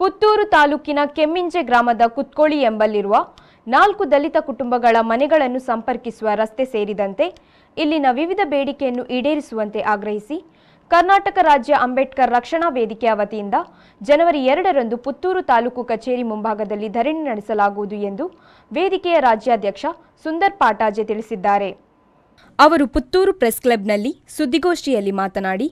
ಪುತ್ತೂರು ತಾಲೂಕಿನ ಕೆಮ್ಮಿಂಜೆ ಗ್ರಾಮದ ಕುತ್ಕೋಳಿ ಎಂಬಲ್ಲಿರುವ ನಾಲ್ಕು ದಲಿತ ಕುಟುಂಬಗಳ ಮನೆಗಳನ್ನು ಸಂಪರ್ಕಿಸುವ ರಸ್ತೆ ಸೇರಿದಂತೆ ಇಲ್ಲಿನ ವಿವಿಧ ಬೇಡಿಕೆಯನ್ನು ಈಡೇರಿಸುವಂತೆ ಆಗ್ರಹಿಸಿ ಕರ್ನಾಟಕ ರಾಜ್ಯ ಅಂಬೇಡ್ಕರ್ ರಕ್ಷಣಾ ವೇದಿಕೆಯ ವತಿಯಿಂದ ಜನವರಿ ಎರಡರಂದು ಪುತ್ತೂರು ತಾಲೂಕು ಕಚೇರಿ ಮುಂಭಾಗದಲ್ಲಿ ಧರಣಿ ನಡೆಸಲಾಗುವುದು ಎಂದು ವೇದಿಕೆಯ ರಾಜ್ಯಾಧ್ಯಕ್ಷ ಸುಂದರ್ ಪಾಟಾಜೆ ತಿಳಿಸಿದ್ದಾರೆ. ಅವರು ಪುತ್ತೂರು ಪ್ರೆಸ್ ಕ್ಲಬ್ನಲ್ಲಿ ಸುದ್ದಿಗೋಷ್ಠಿಯಲ್ಲಿ ಮಾತನಾಡಿ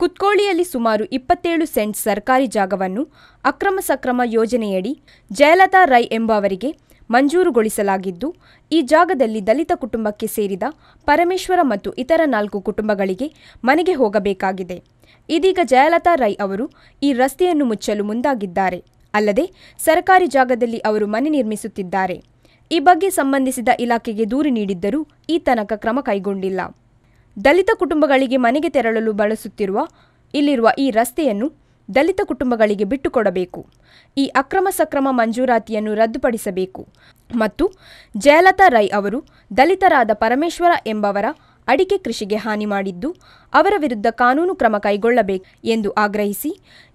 ಕುತ್ಕೋಳಿಯಲ್ಲಿ ಸುಮಾರು ಇಪ್ಪತ್ತೇಳು ಸೆಂಟ್ ಸರ್ಕಾರಿ ಜಾಗವನ್ನು ಅಕ್ರಮ ಸಕ್ರಮ ಯೋಜನೆಯಡಿ ಜಯಲತಾ ರೈ ಎಂಬವರಿಗೆ ಮಂಜೂರುಗೊಳಿಸಲಾಗಿದ್ದು, ಈ ಜಾಗದಲ್ಲಿ ದಲಿತ ಕುಟುಂಬಕ್ಕೆ ಸೇರಿದ ಪರಮೇಶ್ವರ ಮತ್ತು ಇತರ ನಾಲ್ಕು ಕುಟುಂಬಗಳಿಗೆ ಮನೆಗೆ ಹೋಗಬೇಕಾಗಿದೆ. ಇದೀಗ ಜಯಲತಾ ರೈ ಅವರು ಈ ರಸ್ತೆಯನ್ನು ಮುಚ್ಚಲು ಮುಂದಾಗಿದ್ದಾರೆ. ಅಲ್ಲದೆ, ಸರ್ಕಾರಿ ಜಾಗದಲ್ಲಿ ಅವರು ಮನೆ ನಿರ್ಮಿಸುತ್ತಿದ್ದಾರೆ. ಈ ಬಗ್ಗೆ ಸಂಬಂಧಿಸಿದ ಇಲಾಖೆಗೆ ದೂರು ನೀಡಿದ್ದರೂ ಈ ತನಕ ಕ್ರಮ ಕೈಗೊಂಡಿಲ್ಲ. ದಲಿತ ಕುಟುಂಬಗಳಿಗೆ ಮನೆಗೆ ತೆರಳಲು ಬಳಸುತ್ತಿರುವ, ಇಲ್ಲಿರುವ ಈ ರಸ್ತೆಯನ್ನು ದಲಿತ ಕುಟುಂಬಗಳಿಗೆ ಬಿಟ್ಟುಕೊಡಬೇಕು. ಈ ಅಕ್ರಮ ಸಕ್ರಮ ಮಂಜೂರಾತಿಯನ್ನು ರದ್ದುಪಡಿಸಬೇಕು. ಮತ್ತು ಜಯಲತಾ ರೈ ಅವರು ದಲಿತರಾದ ಪರಮೇಶ್ವರ ಎಂಬವರ ಅಡಿಕೆ ಕೃಷಿಗೆ ಹಾನಿ ಮಾಡಿದ್ದು, ಅವರ ವಿರುದ್ಧ ಕಾನೂನು ಕ್ರಮ ಕೈಗೊಳ್ಳಬೇಕು ಎಂದು ಆಗ್ರಹಿಸಿ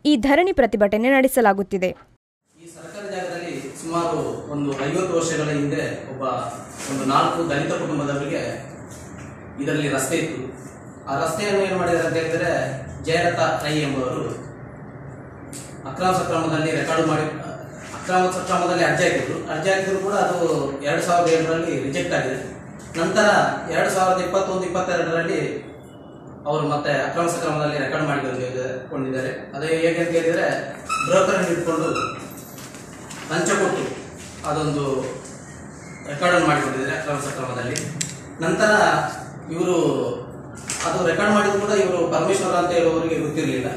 ಈ ಧರಣಿ ಪ್ರತಿಭಟನೆ ನಡೆಸಲಾಗುತ್ತಿದೆ. ಸುಮಾರು ಒಂದು ಐವತ್ತು ವರ್ಷಗಳ ಹಿಂದೆ ಒಬ್ಬ ಒಂದು ನಾಲ್ಕು ದಲಿತ ಕುಟುಂಬದವರಿಗೆ ಇದರಲ್ಲಿ ರಸ್ತೆ ಇತ್ತು. ಆ ರಸ್ತೆಯನ್ನು ಏನು ಮಾಡಿದ್ದಾರೆ ಅಂತ ಹೇಳಿದ್ರೆ ಜಯರಥ ರೈ ಎಂಬುವರು ಅಕ್ರಮ ಸಕ್ರಮದಲ್ಲಿ ರೆಕಾರ್ಡ್ ಮಾಡಿ, ಅಕ್ರಮ ಸಕ್ರಮದಲ್ಲಿ ಅರ್ಜಿ ಹಾಕಿದ್ರು. ಅರ್ಜಿ ಹಾಕಿದ್ರು ಕೂಡ ಅದು ಎರಡು ಸಾವಿರದ ಏಳರಲ್ಲಿ ರಿಜೆಕ್ಟ್ ಆಗಿದೆ. ನಂತರ ಎರಡು ಸಾವಿರದ ಇಪ್ಪತ್ತೊಂದು, ಇಪ್ಪತ್ತೆರಡರಲ್ಲಿ ಅವರು ಮತ್ತೆ ಅಕ್ರಮ ಸಕ್ರಮದಲ್ಲಿ ರೆಕಾರ್ಡ್ ಮಾಡಿಕೊಂಡಿದ್ದಾರೆ ಅದೇ ಹೇಗೆ ಅಂತ ಹೇಳಿದ್ರೆ ಬ್ರೋಕರ್ ಇಟ್ಕೊಂಡು ಲಂಚ ಕೊಟ್ಟು ಅದೊಂದು ರೆಕಾರ್ಡನ್ನು ಮಾಡಿಕೊಂಡಿದ್ದಾರೆ ಅಕ್ರಮ ಸಕ್ರಮದಲ್ಲಿ ನಂತರ ಇವರು ಅದು ರೆಕಾರ್ಡ್ ಮಾಡಿದ್ರು ಕೂಡ ಇವರು ಪರಮೇಶ್ವರ ಅಂತ ಹೇಳುವವರಿಗೆ ಗೊತ್ತಿರಲಿಲ್ಲ.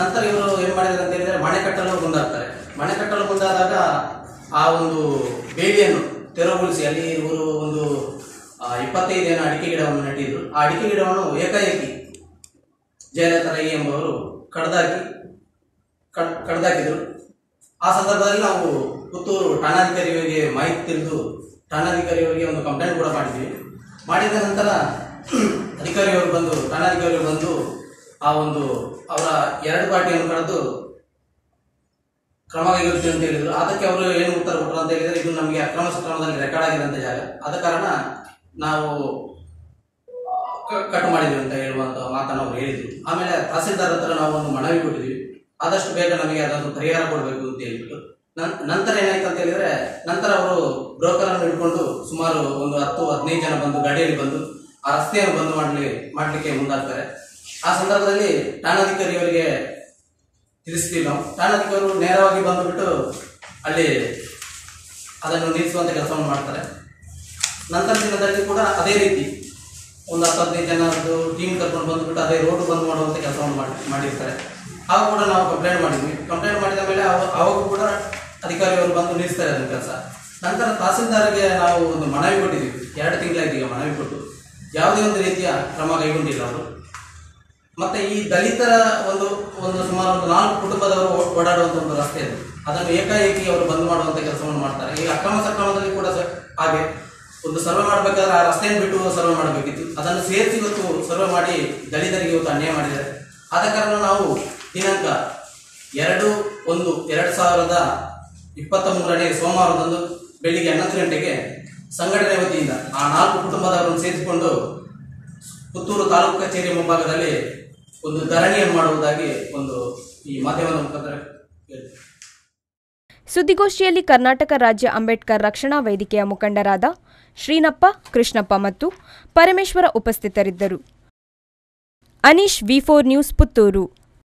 ನಂತರ ಇವರು ಏನು ಮಾಡಿದ್ದಾರೆ ಅಂತ ಹೇಳಿದ್ರೆ ಮಣೆ ಕಟ್ಟಲು ಮುಂದಾಗ್ತಾರೆ ಮಣೆ ಕಟ್ಟಲು ಮುಂದಾದಾಗ ಆ ಒಂದು ಬೇಲಿಯನ್ನು ತೆರವುಗೊಳಿಸಿ, ಅಲ್ಲಿ ಇವರು ಒಂದು ಇಪ್ಪತ್ತೈದು ಏನೋ ಅಡಿಕೆ ಗಿಡವನ್ನು ನೆಟ್ಟಿದ್ರು. ಆ ಅಡಿಕೆ ಗಿಡವನ್ನು ಏಕಾಏಕಿ ಜಯಲಲಿತಾ ರೈ ಎಂಬವರು ಕಡ್ದಾಕಿ, ಕಡ್, ಕಡ್ದಾಕಿದ್ರು. ಆ ಸಂದರ್ಭದಲ್ಲಿ ನಾವು ಪುತ್ತೂರು ಠಾಣಾಧಿಕಾರಿಗಳಿಗೆ ಮಾಹಿತಿ ತಿಳಿದು ಠಾಣಾಧಿಕಾರಿಯವರಿಗೆ ಒಂದು ಕಂಪ್ಲೇಂಟ್ ಕೂಡ ಮಾಡಿದ್ವಿ. ಮಾಡಿದ ನಂತರ ಅಧಿಕಾರಿಗಳು ಬಂದು, ಠಾಣಾಧಿಕಾರಿಯವರು ಬಂದು ಆ ಒಂದು ಅವರ ಎರಡು ಪಾರ್ಟಿಯನ್ನು ಕಳೆದು ಕ್ರಮ ಕೈಗೊಳ್ತೀವಿ ಅಂತ ಹೇಳಿದ್ರು. ಅದಕ್ಕೆ ಅವರು ಏನು ಉತ್ತರ ಕೊಟ್ಟರು ಅಂತ ಹೇಳಿದ್ರೆ, ಇದು ನಮಗೆ ಅಕ್ರಮ ಸಕ್ರಮದಲ್ಲಿ ರೆಕಾರ್ಡ್ ಆಗಿದಂತ ಜಾಗ. ಆದ ಕಾರಣ ನಾವು ಕಟ್ ಮಾಡಿದ್ವಿ ಅಂತ ಹೇಳುವಂತ ಮಾತನ್ನು ಅವರು ಹೇಳಿದ್ರು. ಆಮೇಲೆ ತಹಸೀಲ್ದಾರ್ ಹತ್ರ ನಾವು ಒಂದು ಮನವಿ ಕೊಟ್ಟಿದ್ವಿ. ಆದಷ್ಟು ಬೇಗ ನಮಗೆ ಅದನ್ನು ಪರಿಹಾರ ಕೊಡಬೇಕು ಅಂತ ಹೇಳ್ಬಿಟ್ಟು ನಂತರ ಏನಾಯ್ತು ಅಂತ ಹೇಳಿದ್ರೆ, ನಂತರ ಅವರು ಬ್ರೋಕರ್ ಅನ್ನು ಹಿಡ್ಕೊಂಡು ಸುಮಾರು ಒಂದು ಹತ್ತು, ಹದಿನೈದು ಜನ ಬಂದು ಗಾಡಿಯಲ್ಲಿ ಬಂದು ಆ ರಸ್ತೆಯನ್ನು ಬಂದ್ ಮಾಡ್ಲಿ, ಮಾಡಲಿಕ್ಕೆ ಮುಂದಾಗ್ತಾರೆ. ಆ ಸಂದರ್ಭದಲ್ಲಿ ಠಾಣಾಧಿಕಾರಿಯವರಿಗೆ ತಿಳಿಸ್ತೀವಿ ನಾವು ಠಾಣಾಧಿಕಾರಿಗಳು ನೇರವಾಗಿ ಬಂದುಬಿಟ್ಟು ಅಲ್ಲಿ ಅದನ್ನು ನಿಲ್ಲಿಸುವಂತ ಕೆಲಸವನ್ನು ಮಾಡ್ತಾರೆ. ನಂತರ ದಿನದಲ್ಲಿ ಕೂಡ ಅದೇ ರೀತಿ ಒಂದು ಹತ್ತು, ಹದಿನೈದು ಜನದ್ದು ಟೀಮ್ ಕರ್ಕೊಂಡು ಬಂದುಬಿಟ್ಟು ಅದೇ ರೋಡ್ ಬಂದ್ ಮಾಡುವಂತ ಕೆಲಸವನ್ನು ಮಾಡಿ, ಮಾಡಿರ್ತಾರೆ. ಆಗ ಕೂಡ ನಾವು ಕಂಪ್ಲೇಂಟ್ ಮಾಡಿದ್ವಿ. ಕಂಪ್ಲೇಂಟ್ ಮಾಡಿದ ಮೇಲೆ ಅವ- ಅವಾಗ ಕೂಡ ಅಧಿಕಾರಿಯವರು ಬಂದು ನಿಲ್ಲಿಸ್ತಾರೆ ಅದನ್ನ ಕೆಲಸ. ನಂತರ ತಹಸೀಲ್ದಾರ್ಗೆ ನಾವು ಒಂದು ಮನವಿ ಕೊಟ್ಟಿದ್ದೀವಿ. ಎರಡು ತಿಂಗಳಾಗಿ ಈಗ ಮನವಿ ಕೊಟ್ಟು. ಯಾವುದೇ ಒಂದು ರೀತಿಯ ಕ್ರಮ ಕೈಗೊಂಡಿಲ್ಲ ಅವರು. ಮತ್ತೆ ಈ ದಲಿತರ ಒಂದು ಒಂದು ಸುಮಾರು ಒಂದು ನಾಲ್ಕು ಕುಟುಂಬದವರು ಓಡಾಡುವಂತ ಒಂದು ರಸ್ತೆ ಇದೆ. ಅದನ್ನು ಏಕಾಏಕಿ ಅವರು ಬಂದ್ ಮಾಡುವಂತ ಕೆಲಸವನ್ನು ಮಾಡ್ತಾರೆ. ಈ ಅಕ್ರಮ ಸಕ್ರಮದಲ್ಲಿ ಕೂಡ ಹಾಗೆ. ಒಂದು ಸರ್ವೆ ಮಾಡಬೇಕಾದ್ರೆ ಆ ರಸ್ತೆಯನ್ನು ಬಿಟ್ಟು ಸರ್ವೆ ಮಾಡಬೇಕಿತ್ತು. ಅದನ್ನು ಸೇರಿಸಿ ಇವತ್ತು ಸರ್ವೆ ಮಾಡಿ ದಲಿತರಿಗೆ ಇವತ್ತು ಅನ್ಯಾಯ ಮಾಡಿದ್ದಾರೆ. ಆದ ಕಾರಣ ನಾವು ದಿನಾಂಕ ಎರಡು ಒಂದು ಎರಡು ಸಾವಿರದ ಇಪ್ಪತ್ತ ಮೂರನೇ ಸೋಮವಾರದಂದು ಬೆಳಿಗ್ಗೆ ಹನ್ನೊಂದು ಗಂಟೆಗೆ ಸಂಘಟನೆ ವತಿಯಿಂದ ಆ ನಾಲ್ಕು ಕುಟುಂಬದವರನ್ನು ಸೇರಿಸಿಕೊಂಡು ಪುತ್ತೂರು ತಾಲೂಕು ಕಚೇರಿ ಮುಂಭಾಗದಲ್ಲಿ ಒಂದು ಧರಣಿಯನ್ನು ಮಾಡುವುದಾಗಿ ಒಂದು ಈ ಮಾಧ್ಯಮದ ಮುಖಾಂತರ. ಸುದ್ದಿಗೋಷ್ಠಿಯಲ್ಲಿ ಕರ್ನಾಟಕ ರಾಜ್ಯ ಅಂಬೇಡ್ಕರ್ ರಕ್ಷಣಾ ವೇದಿಕೆಯ ಮುಖಂಡರಾದ ಶ್ರೀನಪ್ಪ, ಕೃಷ್ಣಪ್ಪ ಮತ್ತು ಪರಮೇಶ್ವರ ಉಪಸ್ಥಿತರಿದ್ದರು Anish, V four news Puttur